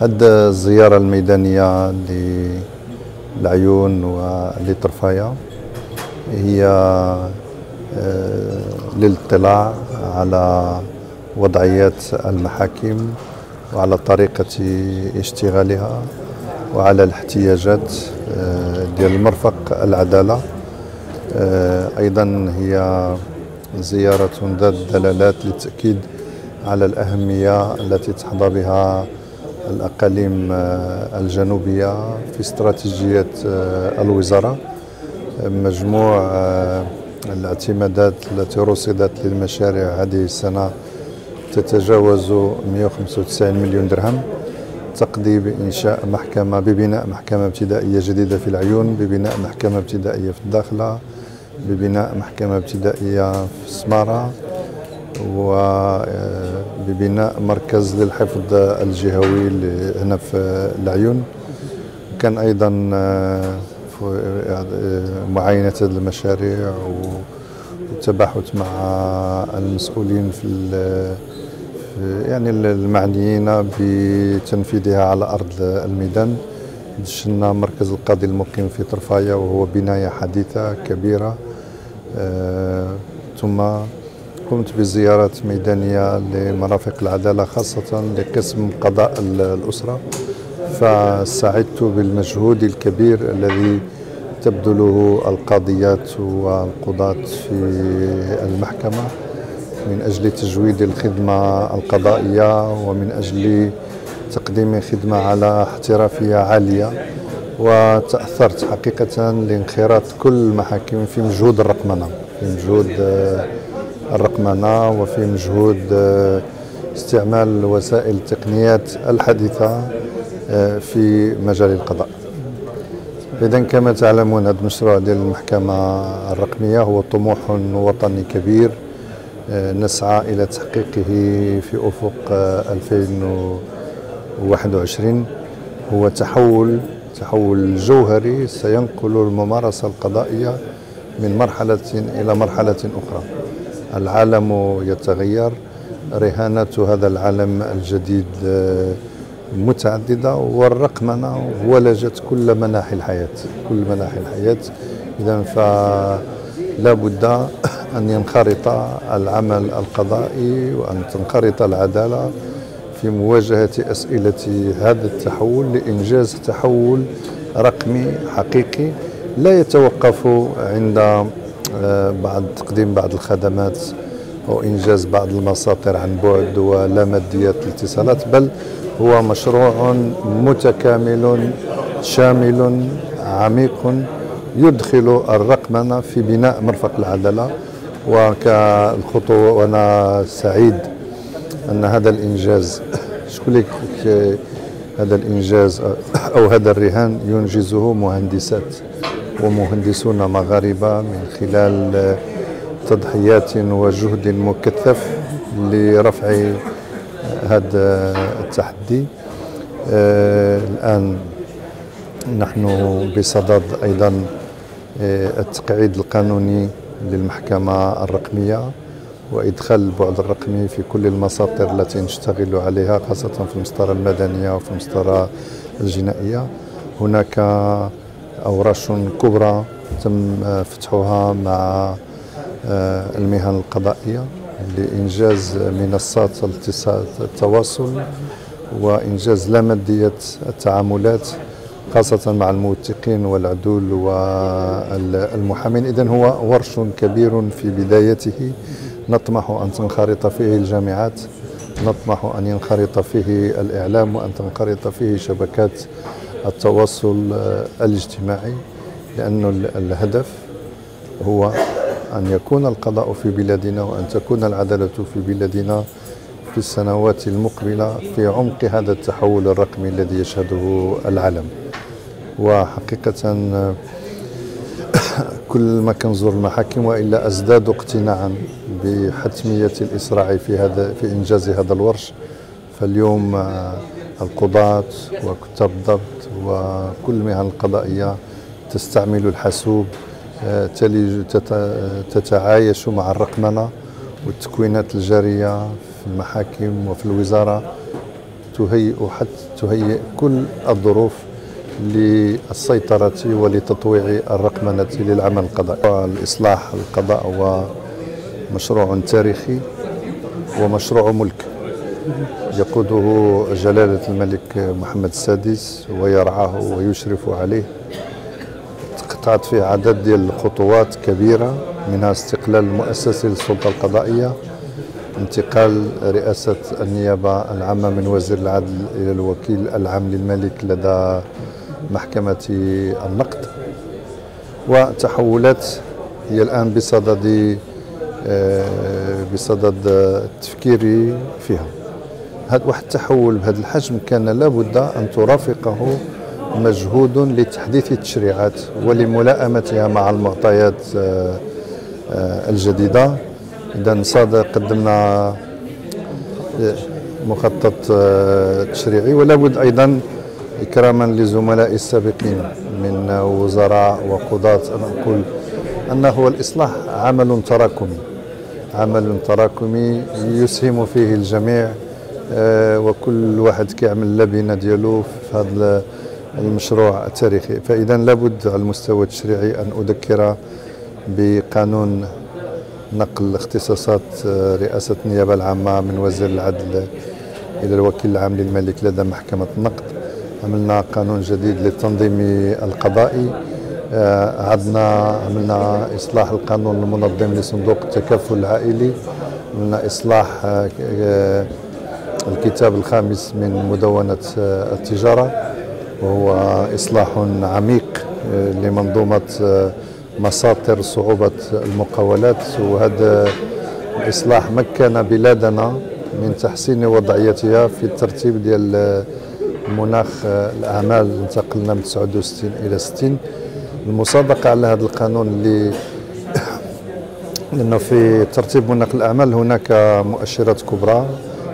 هاد الزيارة الميدانية للعيون ولطرفايا هي آه، للاطلاع على وضعيات المحاكم وعلى طريقة اشتغالها وعلى الاحتياجات آه، ديال المرفق العدالة. آه، أيضا هي زيارة ذات دلالات للتأكيد على الأهمية التي تحظى بها الأقاليم آه، الجنوبية في استراتيجية الوزارة. مجموع الاعتمادات التي رصدت للمشاريع هذه السنة تتجاوز 195 مليون درهم. تقضي بإنشاء محكمة ببناء محكمة ابتدائية جديدة في العيون ببناء محكمة ابتدائية في الداخلة ببناء محكمة ابتدائية في السمارة. وببناء مركز للحفظ الجهوي هنا في العيون. كان أيضا آه، معاينة المشاريع والتباحث مع المسؤولين في يعني المعنيين بتنفيذها على أرض الميدان. دشنا مركز القاضي المقيم في طرفايا وهو بناية حديثة كبيرة آه ثم قمت بزيارات ميدانية لمرافق العدالة خاصة لقسم قضاء الأسرة. فسعدت بالمجهود الكبير الذي تبذله القاضيات والقضاة في المحكمة من أجل تجويد الخدمة القضائية ومن أجل تقديم خدمة على احترافية عالية. وتأثرت حقيقة لانخراط كل المحاكم في مجهود الرقمنة في مجهود آه، الرقمنة وفي مجهود آه، استعمال وسائل التقنيات الحديثة آه، في مجال القضاء. إذا كما تعلمون هذا المشروع ديال المحكمة الرقمية هو طموح وطني كبير نسعى إلى تحقيقه في أفق 2021 هو تحول تحول جوهري سينقل الممارسة القضائية من مرحلة إلى مرحلة أخرى. العالم يتغير. رهانات هذا العالم الجديد متعددة والرقمنة ولجت كل مناحي الحياة كل مناحي الحياة. إذا فلا بد أن ينخرط العمل القضائي وأن تنخرط العدالة في مواجهة أسئلة هذا التحول لإنجاز تحول رقمي حقيقي لا يتوقف عند آه، بعد تقديم بعض الخدمات أو إنجاز بعض المساطر عن بعد ولا ماديات الاتصالات بل هو مشروع متكامل شامل عميق يدخل الرقمنة في بناء مرفق العدالة. وكالخطوة وأنا سعيد أن هذا الإنجاز شكون هذا الإنجاز أو هذا الرهان ينجزه مهندسات. ومهندسون مغاربة من خلال تضحيات وجهد مكثف لرفع هذا التحدي. آه، الآن نحن بصدد أيضا آه، التقعيد القانوني للمحكمة الرقمية وإدخال البعد الرقمي في كل المساطر التي نشتغل عليها خاصة في المسطرة المدنية وفي المسطرة الجنائية. هناك أوراش كبرى تم فتحها مع آه، المهن القضائية لإنجاز منصات التواصل وإنجاز لا مادية التعاملات خاصة مع الموثقين والعدول والمحامين. إذا هو ورش كبير في بدايته. نطمح أن تنخرط فيه الجامعات. نطمح أن ينخرط فيه الإعلام وأن تنخرط فيه شبكات التواصل الاجتماعي لأن الهدف هو أن يكون القضاء في بلادنا وأن تكون العدالة في بلادنا في السنوات المقبلة في عمق هذا التحول الرقمي الذي يشهده العالم. وحقيقة كل ما كنزور المحاكم وإلا أزداد اقتناعا بحتمية الإسراع في هذا في إنجاز هذا الورش. فاليوم القضاة وكتاب الضبط وكل المهن القضائية تستعمل الحاسوب تتعايش مع الرقمنة والتكوينات الجارية في المحاكم وفي الوزارة. تهيئ حتى تهيئ كل الظروف للسيطرة ولتطويع الرقمنة للعمل القضائي. الإصلاح القضاء هو مشروع تاريخي ومشروع ملك. يقوده جلالة الملك محمد السادس ويرعاه ويشرف عليه. قطعت فيه عدد ديال الخطوات كبيرة منها استقلال المؤسسي للسلطة القضائية انتقال رئاسة النيابة العامة من وزير العدل إلى الوكيل العام للملك لدى محكمة النقد. وتحولات هي الآن بصدد آه، بصدد التفكير فيها. هذا واحد التحول بهذا الحجم كان لابد أن ترافقه مجهود لتحديث التشريعات ولملائمتها مع المعطيات آه، آه، الجديدة. إذا صاد قدمنا مخطط تشريعي. ولا بد أيضا إكراما لزملائي السابقين من وزراء وقضاة. أنا أقول أنه الإصلاح عمل تراكمي. عمل تراكمي يسهم فيه الجميع. آه، وكل واحد كيعمل اللبنة ديالو في هذا المشروع التاريخي. فإذا لابد على المستوى التشريعي أن أذكر بقانون نقل اختصاصات آه، رئاسة النيابة العامة من وزير العدل إلى الوكيل العام للملك لدى محكمة النقد. عملنا قانون جديد للتنظيم القضائي آه، عدنا عملنا إصلاح القانون المنظم لصندوق التكافل العائلي. عملنا إصلاح آه، آه، الكتاب الخامس من مدونة التجارة وهو إصلاح عميق لمنظومة مساطر صعوبة المقاولات. وهذا الإصلاح مكن بلادنا من تحسين وضعيتها في الترتيب ديال مناخ الأعمال. انتقلنا من 69 إلى 60 المصادقة على هذا القانون اللي لأنه في ترتيب مناخ الأعمال هناك مؤشرات كبرى.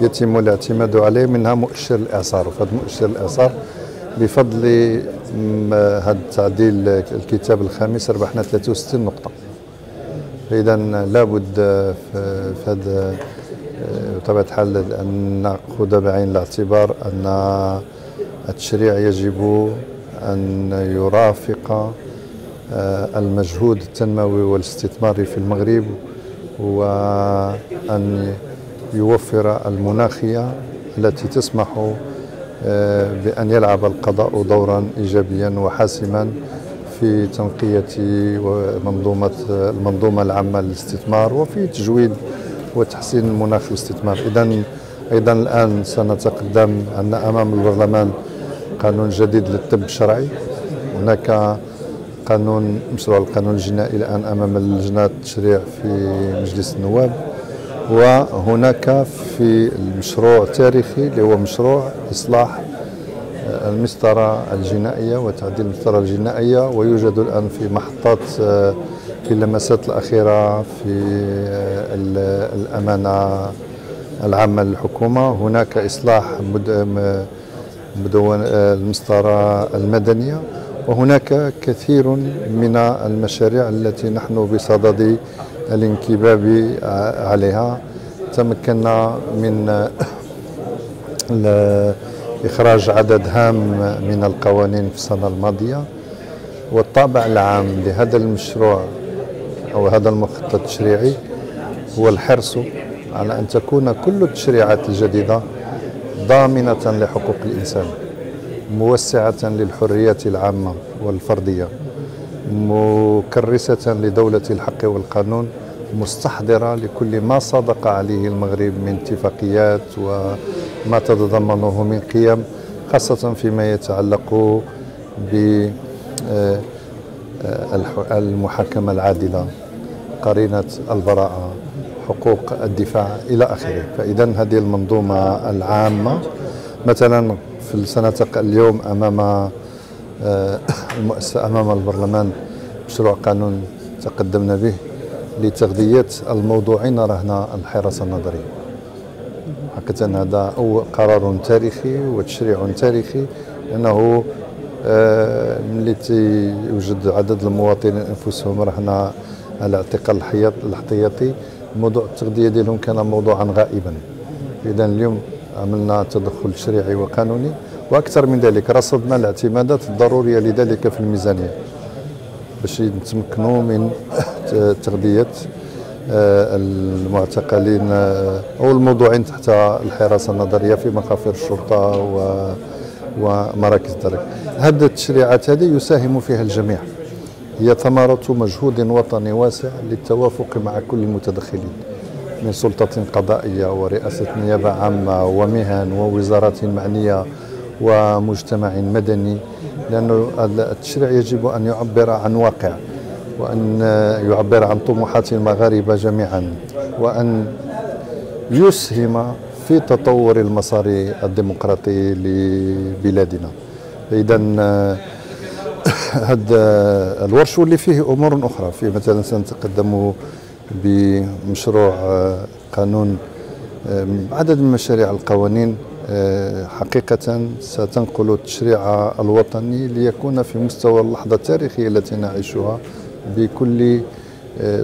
يتم الاعتماد عليه منها مؤشر الإعصار وفي مؤشر الإعصار بفضل هذا التعديل الكتاب الخامس ربحنا 63 نقطة. فإذا لابد في هذا بطبيعة الحال أن نأخذ بعين الاعتبار أن التشريع يجب أن يرافق آه، المجهود التنموي والاستثماري في المغرب وأن يوفر المناخية التي تسمح آه، بأن يلعب القضاء دورا إيجابيا وحاسما في تنقية منظومة المنظومة العامة للاستثمار وفي تجويد وتحسين مناخ الاستثمار. إذا أيضا الآن سنتقدم أن أمام البرلمان قانون جديد للطب الشرعي. هناك قانون مشروع القانون الجنائي الآن أمام لجنة التشريع في مجلس النواب. وهناك في المشروع التاريخي اللي هو مشروع إصلاح المسطرة الجنائية وتعديل المسطرة الجنائية. ويوجد الآن في محطات في اللمسات الأخيرة في الأمانة العامة للحكومة. هناك إصلاح مدون المسطرة المدنية. وهناك كثير من المشاريع التي نحن بصدد الانكباب عليها. تمكنا من إخراج عدد هام من القوانين في السنة الماضية. والطابع العام لهذا المشروع أو هذا المخطط التشريعي هو الحرص على أن تكون كل التشريعات الجديدة ضامنة لحقوق الإنسان موسعة للحريات العامة والفردية. مكرسة لدولة الحق والقانون مستحضرة لكل ما صادق عليه المغرب من اتفاقيات وما تتضمنه من قيم خاصة فيما يتعلق بالمحاكمة العادلة قرينة البراءة حقوق الدفاع إلى آخره. فإذا هذه المنظومة العامة مثلا في سنتق اليوم أمام آه، المؤسسة أمام البرلمان مشروع قانون تقدمنا به لتغذية الموضوعين رهن الحراسة النظرية حقيقة هذا أول قرار تاريخي وتشريع تاريخي لأنه آه، ملي يوجد عدد المواطنين أنفسهم رهن الاعتقال الاحتياطي. موضوع التغذية ديالهم كان موضوعا غائبا. اذا اليوم عملنا تدخل تشريعي وقانوني. وأكثر من ذلك رصدنا الاعتمادات الضرورية لذلك في الميزانية. باش نتمكنوا من تغذية آه، المعتقلين آه، أو الموضوعين تحت الحراسة النظرية في مخافر الشرطة ومراكز الدرك هذه التشريعات هذه يساهم فيها الجميع. هي ثمرة مجهود وطني واسع للتوافق مع كل المتدخلين من سلطة قضائية ورئاسة نيابة عامة ومهن ووزارات معنية ومجتمع مدني لأن التشريع يجب أن يعبر عن واقع وأن يعبر عن طموحات المغاربة جميعا وأن يسهم في تطور المسار الديمقراطي لبلادنا. إذا هذا الورش واللي فيه أمور أخرى في مثلا سنتقدم بمشروع قانون عدد من مشاريع القوانين. حقيقة ستنقل التشريع الوطني ليكون في مستوى اللحظة التاريخية التي نعيشها بكل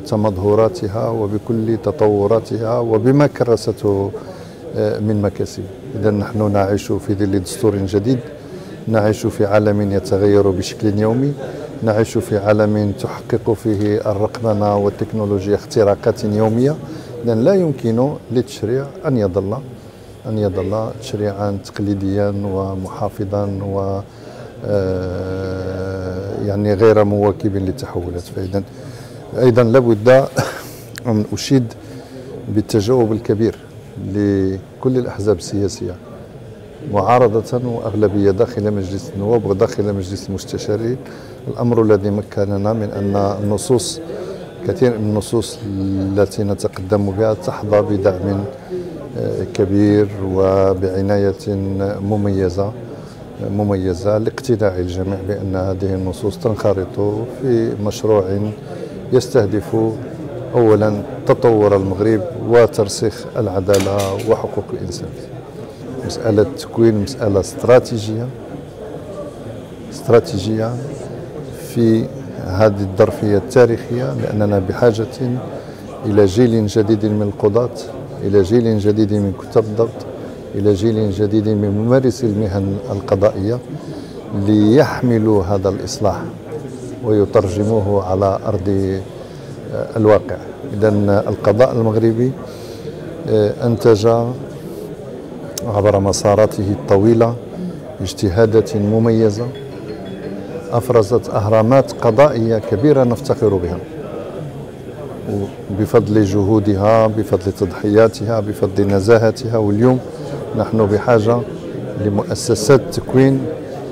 تمظهراتها وبكل تطوراتها وبما كرسته من مكاسب. إذا نحن نعيش في ظل دستور جديد نعيش في عالم يتغير بشكل يومي نعيش في عالم تحقق فيه الرقمنة والتكنولوجيا اختراقات يومية إذن لا يمكن للتشريع أن يظل. أن يظل تشريعا تقليديا ومحافظا و آه، يعني غير مواكب للتحولات. فإذا أيضا لابد أن أشيد بالتجاوب الكبير لكل الأحزاب السياسية معارضة وأغلبية داخل مجلس النواب وداخل مجلس المستشارين الأمر الذي مكننا من أن النصوص كثير من النصوص التي نتقدم بها تحظى بدعم آه، كبير وبعناية مميزة مميزة لاقتناع الجميع بأن هذه النصوص تنخرط في مشروع يستهدف أولا تطور المغرب وترسيخ العدالة وحقوق الإنسان. مسألة تكوين مسألة استراتيجية استراتيجية في هذه الظرفية التاريخية لأننا بحاجة إلى جيل جديد من القضاة إلى جيل جديد من كتاب الضبط إلى جيل جديد من ممارسي المهن القضائية ليحملوا هذا الإصلاح ويترجموه على أرض الواقع. إذا القضاء المغربي آه، أنتج عبر مساراته الطويلة اجتهادات مميزة أفرزت أهرامات قضائية كبيرة نفتخر بها. بفضل جهودها بفضل تضحياتها بفضل نزاهتها. واليوم نحن بحاجة لمؤسسات تكوين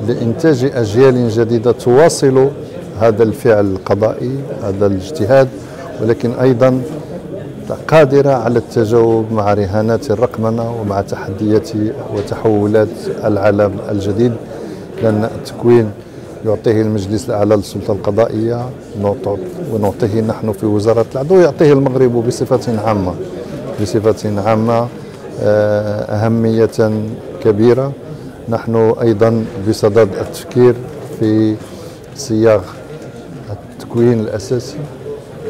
لإنتاج أجيال جديدة تواصل هذا الفعل القضائي هذا الاجتهاد. ولكن أيضا قادرة على التجاوب مع رهانات الرقمنة ومع تحديات وتحولات العالم الجديد لأن التكوين يعطيه المجلس الأعلى للسلطة القضائية ونعطيه نحن في وزارة العدل ويعطيه المغرب بصفة عامة بصفة عامة آه، أهمية كبيرة. نحن أيضا بصدد التفكير في صياغ التكوين الأساسي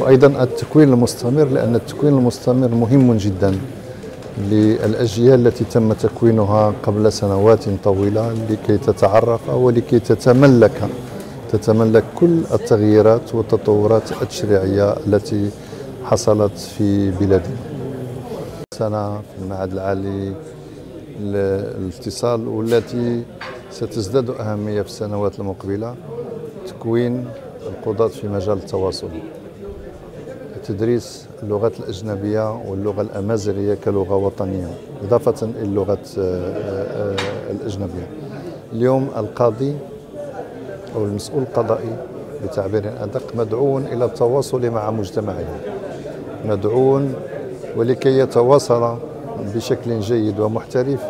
وأيضا التكوين المستمر لأن التكوين المستمر مهم جدا. للأجيال التي تم تكوينها قبل سنوات طويلة لكي تتعرف ولكي تتملك. تتملك كل التغييرات والتطورات التشريعية التي حصلت في بلادنا. سنة في المعهد العالي للاتصال والتي ستزداد أهمية في السنوات المقبلة تكوين القضاة في مجال التواصل. تدريس اللغات الأجنبية واللغة الأمازيغية كلغة وطنية إضافة إلى اللغات آه، آه، الأجنبية. اليوم القاضي أو المسؤول القضائي بتعبير أدق مدعو إلى التواصل مع مجتمعه. مدعو ولكي يتواصل بشكل جيد ومحترف.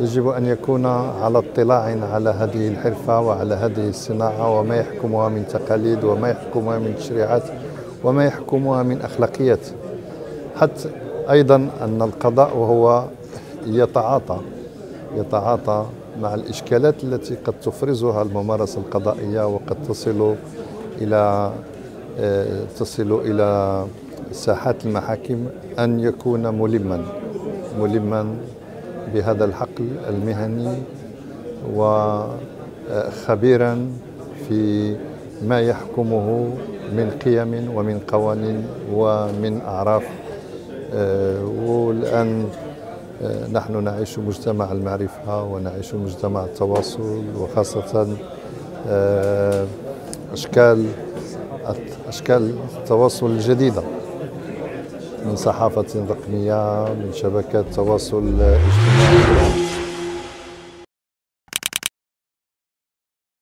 يجب أن يكون على اطلاع على هذه الحرفة وعلى هذه الصناعة وما يحكمها من تقاليد وما يحكمها من تشريعات وما يحكمها من أخلاقيات حتى أيضا أن القضاء وهو يتعاطى يتعاطى مع الإشكالات التي قد تفرزها الممارسة القضائية وقد تصل إلى آه، تصل إلى ساحات المحاكم أن يكون ملما ملما بهذا الحقل المهني وخبيرا في ما يحكمه من قيم ومن قوانين ومن أعراف. آه، والآن آه، نحن نعيش مجتمع المعرفة ونعيش مجتمع التواصل وخاصة آه، أشكال أشكال التواصل الجديدة. من صحافة رقمية من شبكات تواصل اجتماعي